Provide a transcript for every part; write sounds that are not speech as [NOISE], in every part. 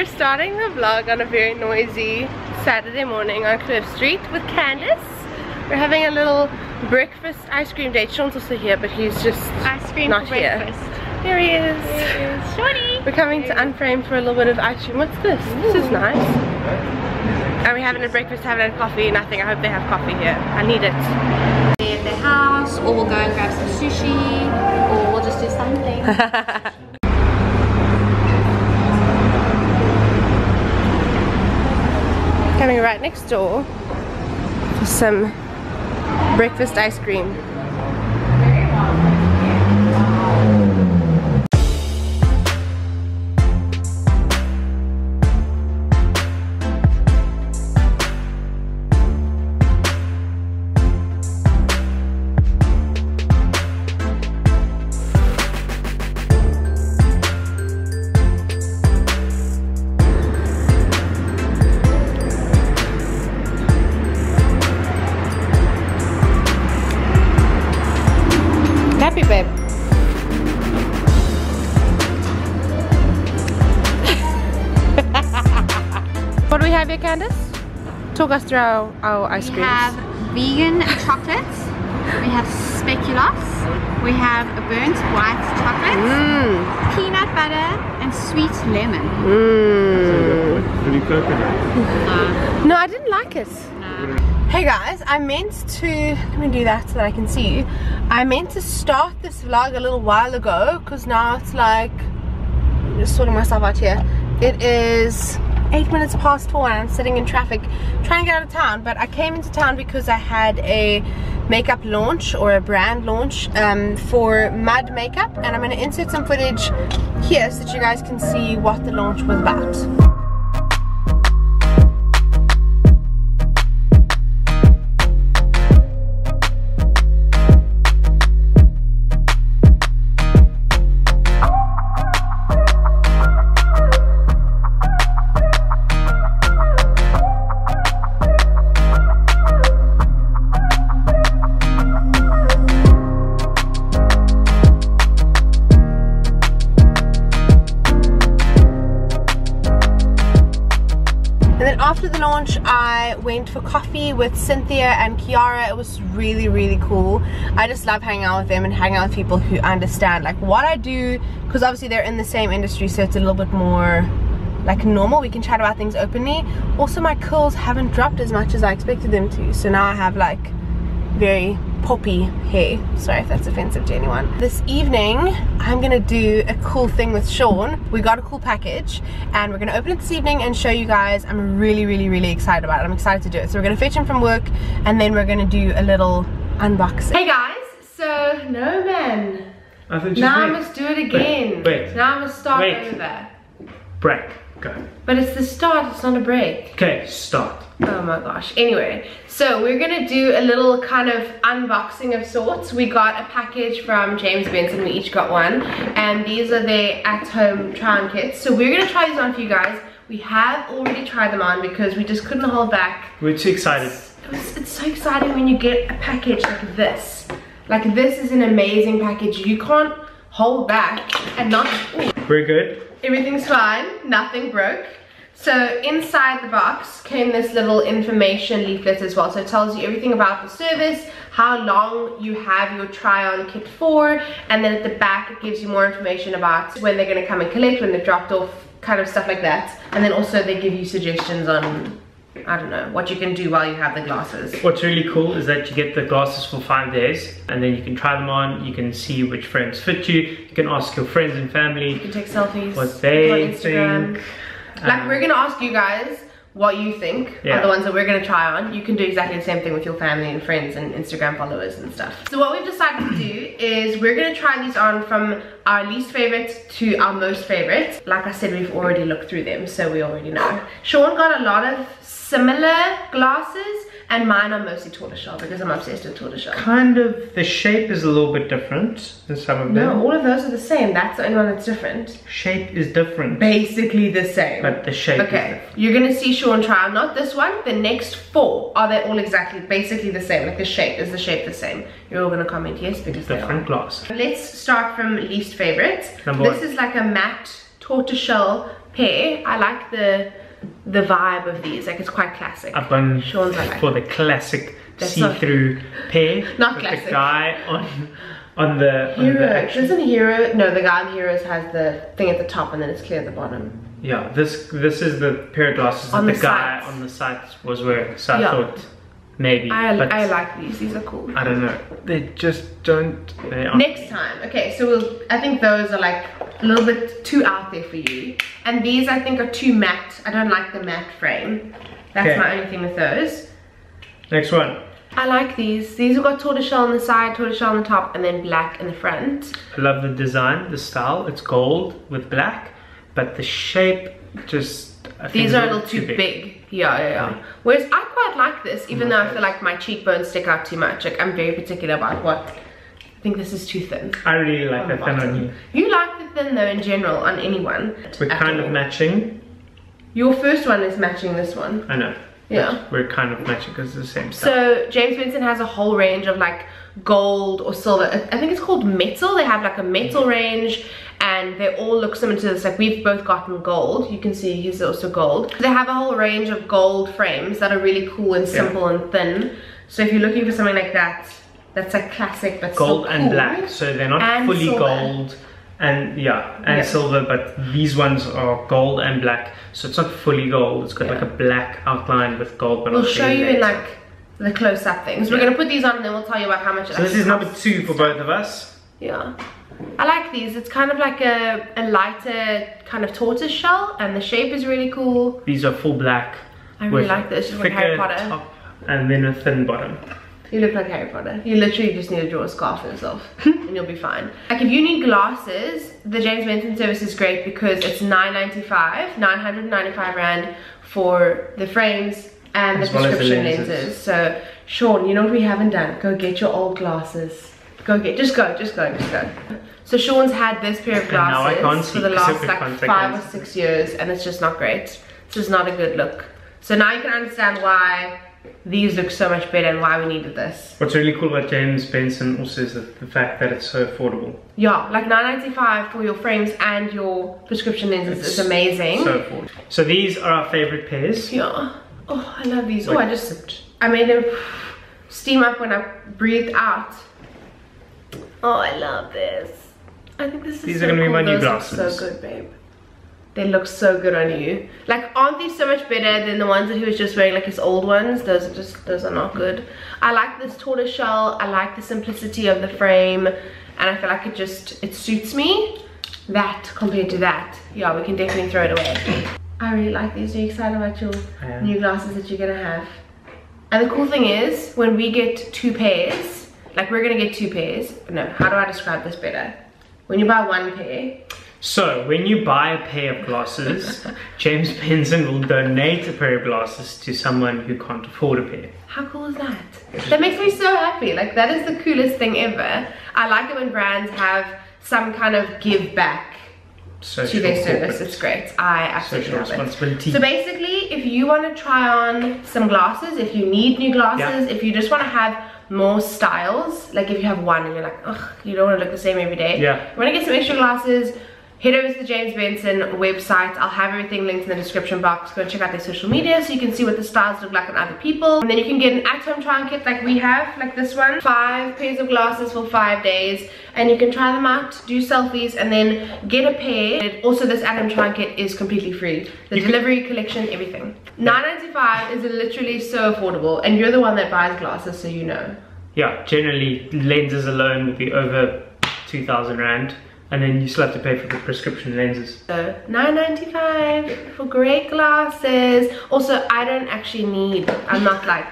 We're starting the vlog on a very noisy Saturday morning on Kloof Street with Candace. We're having a little breakfast ice cream date. Sean's also here, but he's just Ice cream not for here. breakfast. Here he is. There is Shorty. We're coming to Unframed for a little bit of ice cream. What's this? This is nice. And we haven't had breakfast, haven't had coffee, nothing. I hope they have coffee here. I need it. At their house, or we'll go and grab some sushi, or we'll just do something. [LAUGHS] next door for some breakfast ice cream. Talk us through our, our ice we creams. have vegan chocolates, we have speculoos, we have a burnt white chocolate, Mmm. peanut butter, and sweet lemon. Mmm. Any coconut? No, No, I didn't like it. no. Hey guys, I meant to, let me do that so that I can see you. I meant to start this vlog a little while ago because now it's like, I'm just sorting myself out here. It is eight minutes past four and I'm sitting in traffic trying to get out of town. But I came into town because I had a makeup launch or a brand launch um, for Mud Makeup. And I'm going to insert some footage here so that you guys can see what the launch was about. Launch, I went for coffee with Cynthia and Kiara. It was really, really cool. I just love hanging out with them and hanging out with people who understand like what I do, because obviously they're in the same industry, so it's a little bit more like normal. We can chat about things openly. Also, my curls haven't dropped as much as I expected them to, so now I have like very poppy hair. Sorry if that's offensive to anyone. This evening, I'm gonna do a cool thing with Sean. We got a cool package and we're gonna open it this evening and show you guys. I'm really, really, really excited about it. I'm excited to do it. So we're gonna fetch him from work and then we're gonna do a little unboxing. Hey guys, so no man. I thought just Now I wait. must do it again. wait. Now I must start Wait. over. Break. Go. But it's the start, it's not a break. Okay, start. Oh my gosh. Anyway, so we're gonna do a little kind of unboxing of sorts. We got a package from James Bensen. We each got one. And these are their at-home try-on kits. So we're gonna try these on for you guys. We have already tried them on because we just couldn't hold back. We're too excited. It was, it's so exciting when you get a package like this. Like this is an amazing package. You can't hold back and not, ooh, We're good. Everything's fine, nothing broke. So inside the box came this little information leaflet as well. So it tells you everything about the service, how long you have your try-on kit for, and then at the back it gives you more information about when they're gonna come and collect, when they've dropped off, kind of stuff like that. And then also they give you suggestions on, I don't know, what you can do while you have the glasses. What's really cool is that you get the glasses for five days and then you can try them on. You can see which frames fit you. You can ask your friends and family. You can take selfies. what they on Instagram. think. Like Um, we're gonna ask you guys what you think Yeah. are the ones that we're gonna try on. You can do exactly the same thing with your family and friends and Instagram followers and stuff. So what we've decided to do [CLEARS THROAT] is we're gonna try these on from our least favorite to our most favorite. Like I said, we've already looked through them, so we already know. Sean got a lot of similar glasses and mine are mostly tortoiseshell because I'm obsessed with tortoiseshell. Kind of, the shape is a little bit different than some of them. No, all of those are the same. That's the only one that's different. Shape is different. Basically the same. But the shape is Okay, you're gonna see Sean try not this one, the next four. Are they all exactly, basically the same? Like the shape, is the shape the same? You're all gonna comment yes because they Different glass. Let's start from least favorite. Number this one. is like a matte tortoiseshell pair. I like the the vibe of these. Like it's quite classic. I've gone Sean's I like. for the classic see-through pair. [LAUGHS] Not classic. The guy on on the on Hero. the action. Doesn't Hero? No, the guy in Heroes has the thing at the top and then it's clear at the bottom. Yeah, this this is the pair of glasses that the, the guy on the site was wearing. So I Yeah. thought maybe, I, I like these. These are cool. I don't know. They just don't. They aren't. Next time, okay, so we'll, I think those are like a little bit too out there for you. And these I think are too matte. I don't like the matte frame. That's Okay. my only thing with those. Next one. I like these. These have got tortoiseshell on the side, tortoiseshell on the top, and then black in the front. I love the design, the style. It's gold with black, but the shape just. I think These is are a little too big. Yeah, yeah, yeah. Whereas I quite like this, even though I feel like my cheekbones stick out too much. Like I'm very particular about what. I think this is too thin. I really like the thin on you. You like the thin though in general on anyone. We're kind all. of matching. Your first one is matching this one. I know. Yeah. We're kind of matching because it's the same stuff. So James Bensen has a whole range of like gold or silver. I think it's called metal. They have like a metal mm-hmm. range and they all look similar to this. Like we've both gotten gold. You can see he's also gold. They have a whole range of gold frames that are really cool and simple and thin. So if you're looking for something like that, that's a classic but gold still and black, so they're not And fully silver. gold. And yeah, and Yeah. silver, but these ones are gold and black, so it's not fully gold. It's got Yeah. like a black outline with gold. But We'll I'll show you you in like the close-up things. We're gonna put these on and then we'll tell you about how much So this is number two for both of us. Yeah. I like these. It's kind of like a, a lighter kind of tortoise shell and the shape is really cool. These are full black. I really like this. It's like Harry Potter. top and then a thin bottom. You look like Harry Potter. You literally just need to draw a scarf for yourself [LAUGHS] and you'll be fine. Like if you need glasses, the James Bensen service is great because it's 9.95, 995 rand for the frames and As the well prescription lenses. lenses. So Sean, you know what we haven't done? Go get your old glasses. Go get, just go, just go, just go. So Sean's had this pair of And now I glasses for the last like five or six years and it's just not great. It's just not a good look. So now you can understand why these look so much better and why we needed this. What's really cool about James Bensen also is the fact that it's so affordable. Yeah, like 9.95 for your frames and your prescription lenses It's is amazing. So affordable. So these are our favorite pairs. yeah. Oh, I love these. Oh, I just sipped. I made them steam up when I breathed out. Oh, I love this. I think this is These so are gonna be my new Those look glasses. so good, babe. They look so good on you. Like, aren't these so much better than the ones that he was just wearing, like his old ones? Those are just, those are not good. I like this tortoise shell. I like the simplicity of the frame. And I feel like it just, it suits me. That compared to that, yeah, we can definitely throw it away. I really like these. Are you excited about your new glasses that you're gonna have? And the cool thing is, when we get two pairs, like we're gonna get two pairs. No, how do I describe this better? When you buy one pair, So when you buy a pair of glasses, [LAUGHS] James Bensen will donate a pair of glasses to someone who can't afford a pair. How cool is that? That makes me so happy. Like that is the coolest thing ever. I like it when brands have some kind of give back Social to their service. corporate It's great. I absolutely social love it. responsibility. So basically, if you want to try on some glasses, if you need new glasses, if you just want to have more styles, like if you have one and you're like, ugh, you don't want to look the same every day. Yeah. You want to get some extra glasses, head over to the James Bensen website. I'll have everything linked in the description box. Go and check out their social media so you can see what the styles look like on other people. And then you can get an at-home try-on kit like we have, like this one. Five pairs of glasses for five days. And you can try them out, do selfies, and then get a pair. And Also, this at-home try-on kit is completely free. The You delivery, collection, everything. 9.95 is literally so affordable. And you're the one that buys glasses, so you know. yeah, generally lenses alone would be over 2,000 rand. And then you still have to pay for the prescription lenses. So 9.95 for great glasses. Also, I don't actually need. I'm not like.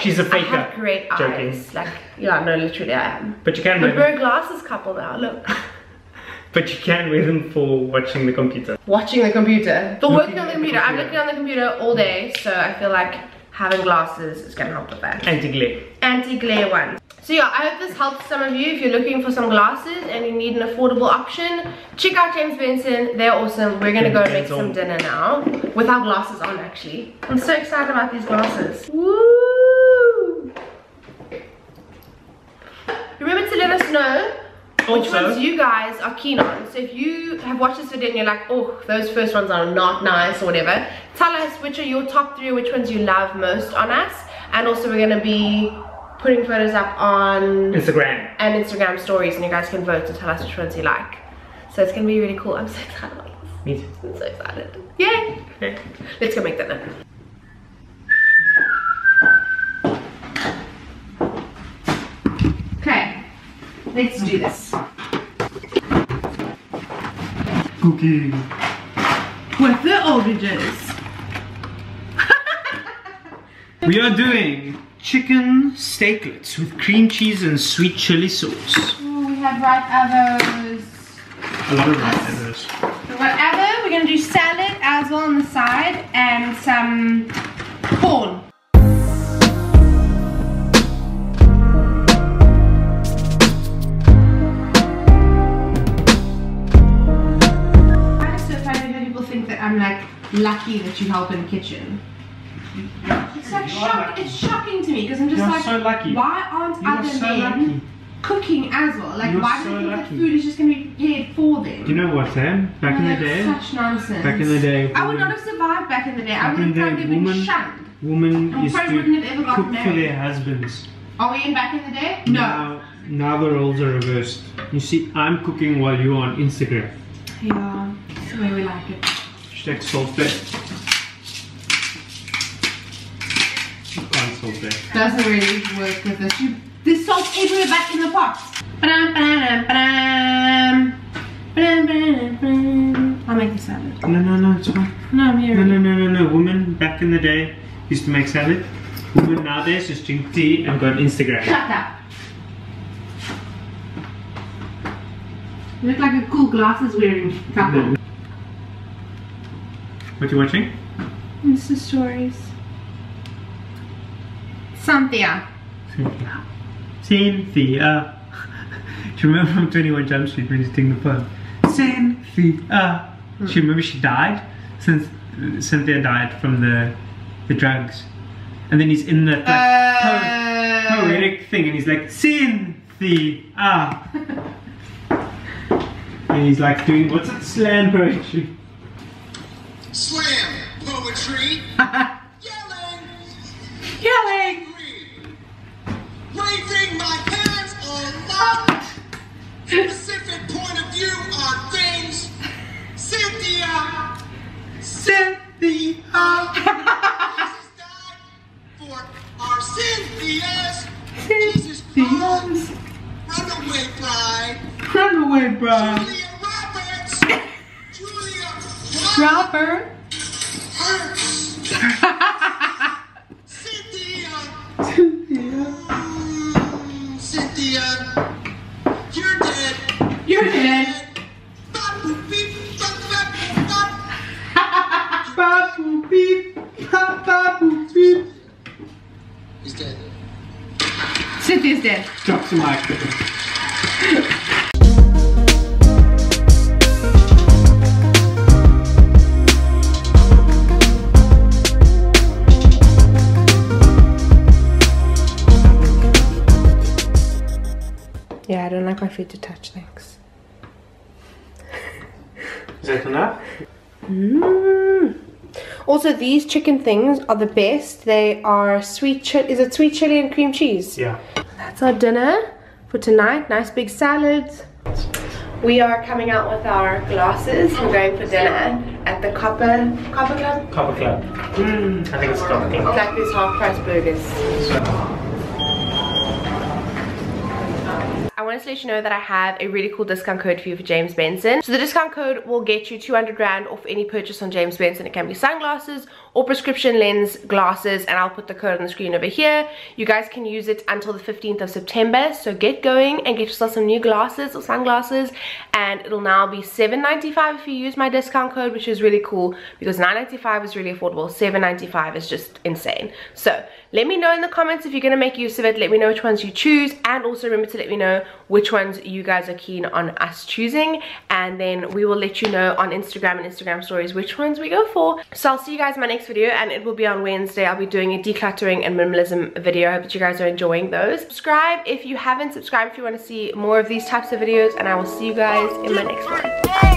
She's a faker. I have great Joking. eyes. Like yeah, no, literally I am. But you can But wear we're a glasses couple now. Look, [LAUGHS] But you can wear them for watching the computer. watching the computer, for Looking working on the the computer. I'm computer. looking on the computer all day, so I feel like having glasses is gonna help with that. Anti-glare. anti-glare one. So yeah, I hope this helps some of you if you're looking for some glasses and you need an affordable option. Check out James Bensen, they're awesome. We're gonna go and make some dinner now with our glasses on actually. I'm so excited about these glasses. Woo! Remember to let us know which Also- ones you guys are keen on. So if you have watched this video and you're like, oh, those first ones are not nice or whatever, tell us which are your top three, which ones you love most on us. And also we're gonna be putting photos up on Instagram. and Instagram stories and you guys can vote to tell us which ones you like. So it's gonna be really cool. I'm so [LAUGHS] excited about this. Me too. I'm so excited. Yay! Okay. Let's go make dinner. Okay, let's do this. Cookie. With the Aldridges. [LAUGHS] We are doing chicken steaklets with cream cheese and sweet chili sauce. Ooh, we have right avos. A lot of in this. Whatever, we're gonna do salad as well on the side and some corn. Lucky that you help in the kitchen. It's like shock, it's shocking to me because I'm just You're like, so lucky. why aren't You are other so men lucky. cooking as well? Like, You're why so do they think that food is just going to be prepared for them? Do you know what, Sam? Back in the oh, day, Such nonsense. back in the day, I would not have survived back in the day. I would in have the probably day, been woman- shunned. women I used probably wouldn't have ever to gotten cook for their husbands. Are we in back in the day? No. Now, now the roles are reversed. You see, I'm cooking while you're on Instagram. Yeah, that's the way we like it. Hashtag Salt Bae. You can't Salt Bae. Doesn't really work with this. You, there's salt everywhere back in the ba-dum. I'll make the salad. No, no, no, it's fine. No, I'm here. No, no, no, no, no. Women back in the day used to make salad. Women nowadays just drink tea and go on Instagram. Shut up. You look like a cool glasses wearing couple. What are you watching? Insta stories. Cynthia. Cynthia. Cynthia. Do you remember from 21 Jump Street when he's doing the poem? Cynthia. Do you remember she died? Since Cynthia died from the the drugs. And then he's in the like, po- Uh, poetic thing and he's like, Cynthia. [LAUGHS] and he's like doing, what's it, slam poetry. Slam poetry. [LAUGHS] Yelling. Yelling. Raising my hands aloft. Specific point of view on things. Cynthia. Cynthia. Jesus died for our Cynthias. Jesus Christ. Runaway bride. Runaway bride. Beep. He's dead. You're dead. Ha ha ha ha. Cynthia's dead. Drop the mic. Yeah, I don't like my feet to touch, things. Is that enough? Mm. Also, these chicken things are the best. They are sweet chili. Is it sweet chili and cream cheese? Yeah. That's our dinner for tonight. Nice big salads. We are coming out with our glasses. We're going for dinner at the Copper Copper Club. Copper Club. Mm, I think it's Copper Club. Like these half price burgers. I wanted to let you know that I have a really cool discount code for you for James Bensen. So the discount code will get you 200 Rand off any purchase on James Bensen. It can be sunglasses or prescription lens glasses and I'll put the code on the screen over here. You guys can use it until the 15th of September. So get going and get yourself some new glasses or sunglasses and it'll now be 7.95 if you use my discount code which is really cool because 9.95 is really affordable. 7.95 is just insane. So let me know in the comments if you're going to make use of it. Let me know which ones you choose and also remember to let me know which ones you guys are keen on us choosing and then we will let you know on Instagram and Instagram stories which ones we go for. So I'll see you guys in my next video and it will be on Wednesday. I'll be doing a decluttering and minimalism video. I hope that you guys are enjoying those. Subscribe if you haven't subscribed if you want to see more of these types of videos and I will see you guys in my next one.